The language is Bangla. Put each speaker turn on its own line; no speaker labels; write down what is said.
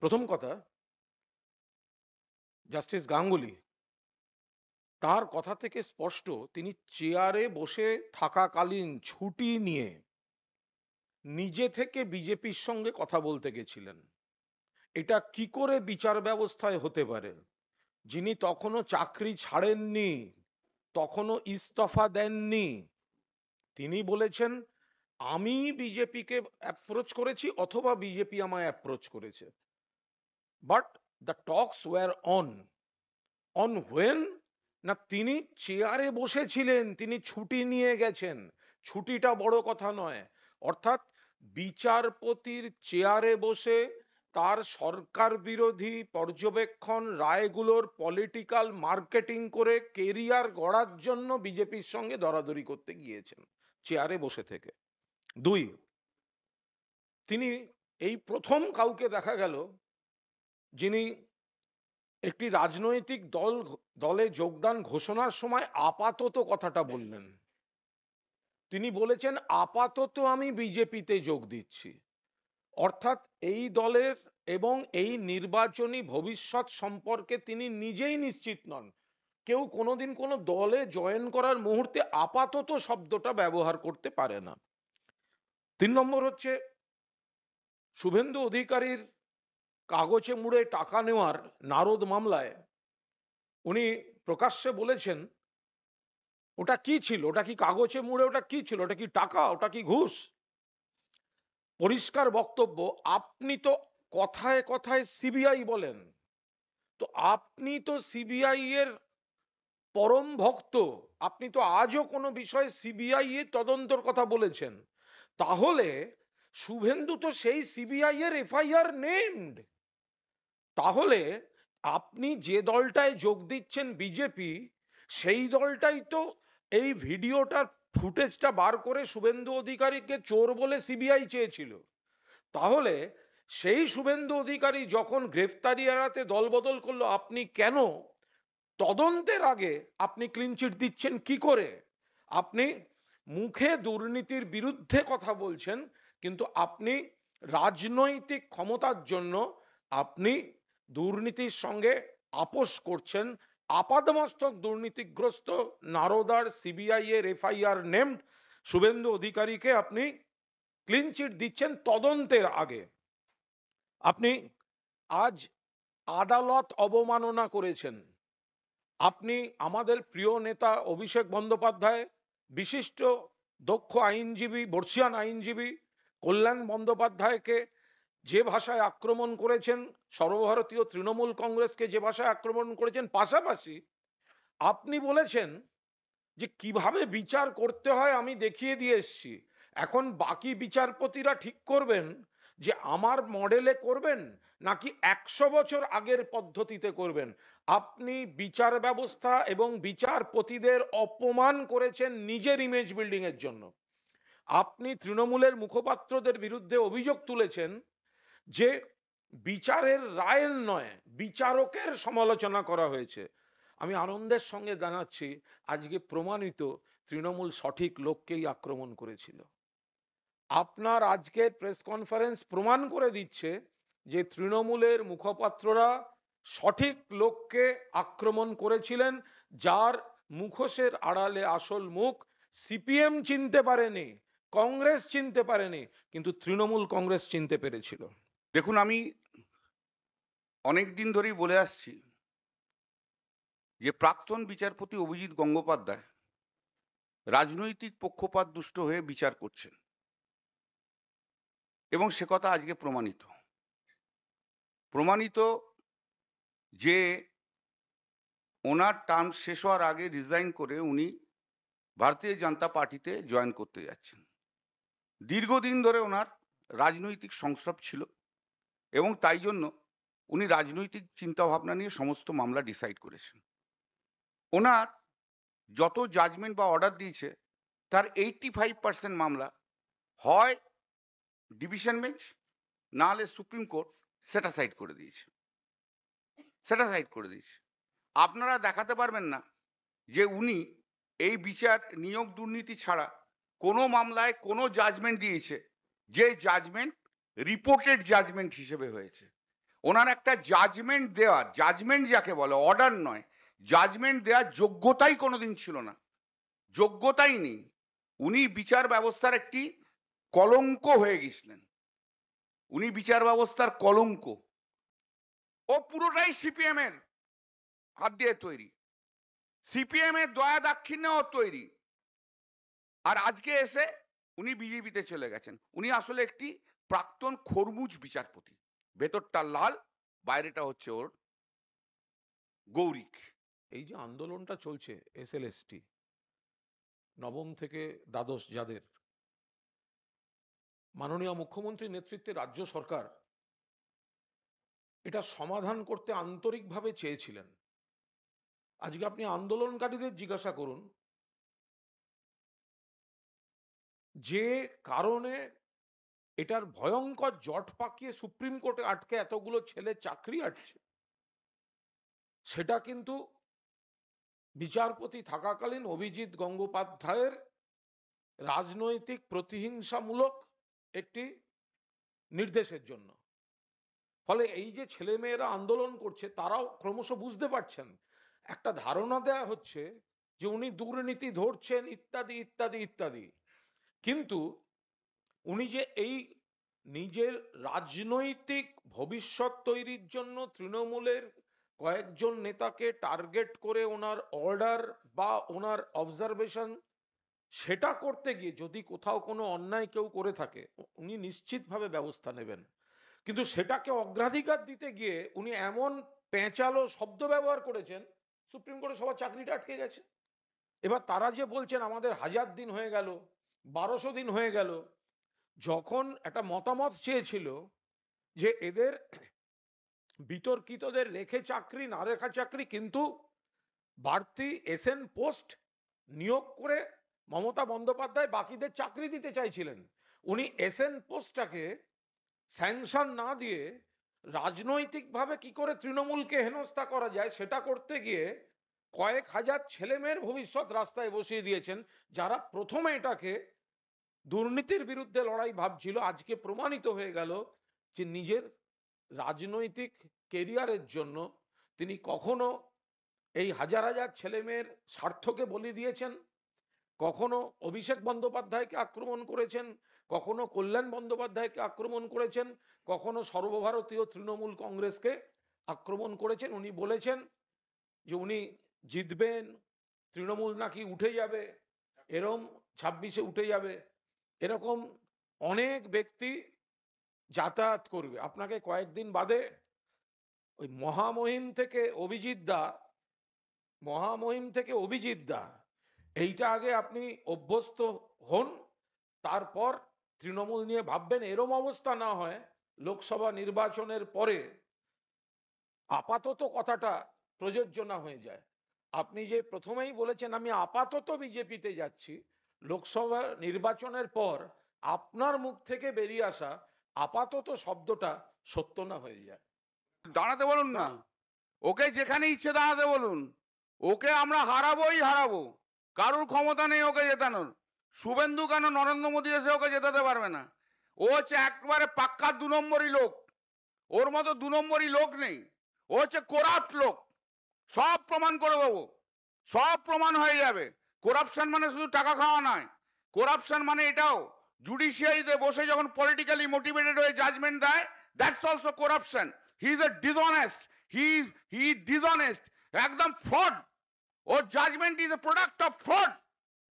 প্রথম কথা, জাস্টিস গাঙ্গুলি তার কথা থেকে স্পষ্ট তিনি চেয়ারে বসে থাকাকালীন ছুটি নিয়ে নিজে থেকে বিজেপির সঙ্গে কথা বলতে গেছিলেন। এটা কি করে বিচার ব্যবস্থায় হতে পারে? যিনি তখনও চাকরি ছাড়েননি তখনও ইস্তফা দেননি, তিনি বলেছেন, আমি বিজেপিকে অ্যাপ্রোচ করেছি অথবা বিজেপি আমায় অ্যাপ্রোচ করেছে। But the talks were on on when না তিনি চেয়ারে বসেছিলেন, তিনি ছুটি নিয়ে গেছেন। ছুটিটা বড় কথা নয়। অর্থাৎ বিচারপতির চেয়ারে বসে তার সরকার বিরোধী পর্যবেক্ষণ, রায়গুলোর পলিটিক্যাল মার্কেটিং করে কেরিয়ার গড়ার জন্য বিজেপির সঙ্গে দরাদরি করতে গিয়েছেন চেয়ারে বসে থেকে। দুই, তিনি এই প্রথম কাউকে দেখা গেল যিনি একটি রাজনৈতিক দল দলে যোগদান ঘোষণার সময় আপাতত কথাটা বললেন। তিনি বলেছেন, আপাতত আমি বিজেপিতে যোগ দিচ্ছি। অর্থাৎ এই দলের এবং এই নির্বাচনী ভবিষ্যৎ সম্পর্কে তিনি নিজেই নিশ্চিত নন। কেউ কোনোদিন কোনো দলে জয়েন করার মুহূর্তে আপাতত শব্দটা ব্যবহার করতে পারে না। তিন নম্বর হচ্ছে, শুভেন্দু অধিকারীর কাগজে মুড়ে টাকা নেওয়ার নারদ মামলায় উনি প্রকাশ্যে বলেছেন, ওটা কি ছিল? ওটা কি কাগজে মুড়ে? ওটা কি ছিল? ওটা কি টাকা? ওটা কি ঘুষ? পরিষ্কার বক্তব্য, আপনি তো কথায় কথায় সিবিআই বলেন। তো আপনি তো সিবিআই এর পরম ভক্ত। আপনি তো আজও কোনো বিষয়ে সিবিআই এর তদন্তর কথা বলেছেন। তাহলে শুভেন্দু তো সেই সিবিআই এর এফআইআর নেমড। তাহলে আপনি যে দলটায় যোগ দিচ্ছেন বিজেপি সেই দলটাই তো এই ভিডিওটার ফুটেজটা বার করে শুভেন্দু অধিকারীকে চোর বলে সিবিআই চেয়েছিল। তাহলে সেই শুভেন্দু অধিকারী যখন গ্রেফতারি এড়াতে দলবদল করল, আপনি কেন তদন্তের আগে আপনি ক্লিনচিট দিচ্ছেন কি করে? আপনি মুখে দুর্নীতির বিরুদ্ধে কথা বলছেন, কিন্তু আপনি রাজনৈতিক ক্ষমতার জন্য আপনি দুর্নীতির সঙ্গে আপোষ করছেন আপাদমস্তক দুর্নীতিগ্রস্ত নারদার সিবিআই এর এফআইআর নেমড। শুভেন্দু অধিকারীকে আপনি ক্লিনচিট দিচ্ছেন তদন্তের আগে। আপনি আজ আদালত অবমাননা করেছেন। আপনি আমাদের প্রিয় নেতা অভিষেক বন্দ্যোপাধ্যায়, বিশিষ্ট দক্ষ আইনজীবী, বর্ষিয়ান আইনজীবী, কল্যাণ বন্দ্যোপাধ্যায়কে যে ভাষায় আক্রমণ করেছেন, সর্বভারতীয় তৃণমূল কংগ্রেসকে যে ভাষায় আক্রমণ করেছেন, পাশাপাশি আপনি বলেছেন যে কীভাবে বিচার করতে হয় আমি দেখিয়ে দিয়ে এসছি। এখন বাকি বিচারপতিরা ঠিক করবেন যে আমার মডেলে করবেন নাকি একশো বছর আগের পদ্ধতিতে করবেন? আপনি বিচার ব্যবস্থা এবং বিচারপতিদের অপমান করেছেন নিজের ইমেজ বিল্ডিং এর জন্য। আপনি তৃণমূলের মুখপাত্রদের বিরুদ্ধে অভিযোগ তুলেছেন যে বিচারের রায়ের নয়, বিচারকের সমালোচনা করা হয়েছে। আমি আনন্দের সঙ্গে জানাচ্ছি, আজকে প্রমাণিত তৃণমূল সঠিক লোককেই আক্রমণ করেছিল। আপনার আজকের প্রেস কনফারেন্স প্রমাণ করে দিচ্ছে যে তৃণমূলের মুখপাত্ররা সঠিক লোককে আক্রমণ করেছিলেন, যার মুখোশের আড়ালে আসল মুখ সিপিএম চিনতে পারেনি, কংগ্রেস চিনতে পারেনি, কিন্তু তৃণমূল কংগ্রেস চিনতে পেরেছিল।
দেখুন, আমি অনেক দিন ধরেই বলে আসছি যে, প্রাক্তন বিচারপতি অভিজিৎ গঙ্গোপাধ্যায় রাজনৈতিক পক্ষপাত দুষ্ট হয়ে বিচার করছেন। এবং সে কথা আজকে প্রমাণিত। প্রমাণিত যে, ওনার টার্ম শেষ হওয়ার আগে রিজাইন করে উনি ভারতীয় জনতা পার্টিতে জয়েন করতে যাচ্ছেন। দীর্ঘদিন ধরে ওনার রাজনৈতিক সংস্রব ছিল। এবং তাই জন্য উনি রাজনৈতিক চিন্তা ভাবনা নিয়ে সমস্ত মামলা ডিসাইড করেছেন। ওনার যত জাজমেন্ট বা অর্ডার দিয়েছে, তার এইটটি ফাইভ পার্সেন্ট মামলা হয় ডিভিশন বেঞ্চ না হলে সুপ্রিম কোর্ট সেটা সাইড করে দিয়েছে। সেটা সাইড করে দিয়েছে। আপনারা দেখাতে পারবেন না যে উনি এই বিচার নিয়োগ দুর্নীতি ছাড়া কোনো মামলায় কোনো জাজমেন্ট দিয়েছে। যে জাজমেন্ট রিপোর্টেড জাজমেন্ট হিসেবে হয়েছে। ওনার একটা জাজমেন্ট দেওয়ার জাজমেন্ট যাকে বলে অর্ডার নয় জাজমেন্ট দেওয়ার যোগ্যতাই কোনোদিন ছিল না। যোগ্যতাই নেই। উনি বিচার ব্যবস্থার একটি কলঙ্ক হয়ে গেছিলেন। উনি বিচার ব্যবস্থার কলঙ্ক। ও পুরোটাই সিপিএম এর হাত দিয়ে তৈরি। সিপিএম এর দয়া দাক্ষিণ্য তৈরি। আর আজকে এসে উনি বিজেপিতে চলে গেছেন। উনি আসলে একটি প্রাক্তন খরমুজ বিচারপতি। ভেতরটা লাল, বাইরেটা হচ্ছে ওর গৌরিক।
এই যে আন্দোলনটা চলছে এসএলএসটি নবম থেকে দ্বাদশ যাদের, মাননীয় মুখ্যমন্ত্রীর নেতৃত্বে রাজ্য সরকার এটা সমাধান করতে আন্তরিকভাবে চেয়েছিলেন। আজকে আপনি আন্দোলনকারীদের জিজ্ঞাসা করুন যে কারণে এটার ভয়ঙ্কর জট পাকিয়ে সুপ্রিম কোর্টে আটকে এতগুলো ছেলে চাকরি আটছে সেটা কিন্তু বিচারপতি থাকাকালীন অভিজিৎ গঙ্গোপাধ্যায়ের রাজনৈতিক প্রতিহিংসামূলক একটি নির্দেশের জন্য। ফলে এই যে ছেলেমেয়েরা আন্দোলন করছে, তারাও ক্রমশ বুঝতে পারছেন। একটা ধারণা দেয়া হচ্ছে যে উনি দুর্নীতি ধরছেন, ইত্যাদি ইত্যাদি ইত্যাদি। কিন্তু উনি যে এই নিজের রাজনৈতিক ভবিষ্যৎ তৈরির জন্য তৃণমূলের কয়েকজন নেতাকে টার্গেট করে ওনার অর্ডার বা ওনার অবজারভেশন সেটা করতে গিয়ে যদি কোথাও কোনো অন্যায় কেউ করে থাকে উনি নিশ্চিতভাবে ব্যবস্থা নেবেন। কিন্তু সেটাকে অগ্রাধিকার দিতে গিয়ে উনি এমন পেঁচালো শব্দ ব্যবহার করেছেন, সুপ্রিম কোর্টে সবার চাকরিটা আটকে গেছে। এবার তারা যে বলছেন, আমাদের হাজার দিন হয়ে গেল বারোশো দিন হয়ে গেল। যখন একটা মতামত চেয়েছিল যে এদের বিতর্কিতদের রেখে চাকরি, না রেখা চাকরি কিন্তু বাড়তি এসএন পোস্ট নিয়োগ করে মমতা বন্দ্যোপাধ্যায় বাকিদের চাকরি দিতে চাইছিলেন। উনি এসএন পোস্টটাকে স্যাংশন না দিয়ে রাজনৈতিকভাবে কি করে তৃণমূলকে হেনস্থা করা যায় সেটা করতে গিয়ে কয়েক হাজার ছেলেমেয়ের ভবিষ্যৎ রাস্তায় বসিয়ে দিয়েছেন, যারা প্রথমে এটাকে দুর্নীতির বিরুদ্ধে লড়াই ভাবছিল, আজকে প্রমাণিত হয়ে গেল যে নিজের রাজনৈতিক কেরিয়ারের জন্য তিনি কখনো এই হাজার হাজার ছেলেমেয়ের স্বার্থকে বলি দিয়েছেন, কখনো অভিষেক বন্দ্যোপাধ্যায়কে আক্রমণ করেছেন, কখনো কল্যাণ বন্দ্যোপাধ্যায়কে আক্রমণ করেছেন, কখনো সর্বভারতীয় তৃণমূল কংগ্রেসকে আক্রমণ করেছেন। উনি বলেছেন যে উনি জিতবেন, তৃণমূল নাকি উঠে যাবে, এরম ছাব্বিশে উঠে যাবে, এরকম অনেক ব্যক্তি যাতায়াত করবে। আপনাকে কয়েকদিন বাদে ওই মহামহিম থেকে অভিজিৎ দা, মহামহিম থেকে অভিজিৎ দা, এইটা আগে আপনি অভ্যস্ত হন, তারপর তৃণমূল নিয়ে ভাববেন, এরম অবস্থা না হয়, লোকসভা নির্বাচনের পরে আপাতত কথাটা প্রযোজ্য না হয়ে যায়। আপনি যে প্রথমেই বলেছেন আমি আপাতত বিজেপিতে যাচ্ছি। লোকসভা নির্বাচনের পর আপনার মুখ থেকে বেরিয়ে আসা আপাতত শব্দটা সত্য না হয়ে যায়।
দাঁড়াতে বলুন না। ওকে যেখানে ইচ্ছে দাঁড়াতে বলুন। ওকে আমরা হারাবোই হারাবো। কারুর ক্ষমতা নেই ওকে জেতানোর। শুভেন্দু কেন নরেন্দ্র মোদী এসে ওকে জেতাতে পারবে না? ও হচ্ছে একবারে পাক্কা দু নম্বরই লোক। ওর মতো দু নম্বরই লোক নেই। ও হচ্ছে কোরাপ্ট লোক। সব প্রমাণ করে দেবো। সব প্রমাণ হয়ে যাবে। করাপশন মানে শুধু টাকা খাওয়া নয়। করাপশন মানে এটাও। জুডিশিয়ারিতে বসে যখন পলিটিক্যালি মোটিভেটেড হয়ে জাজমেন্ট দেয় that's also corruption he is a dishonest he he dishonest একদম fraud or judgement is a product of fraud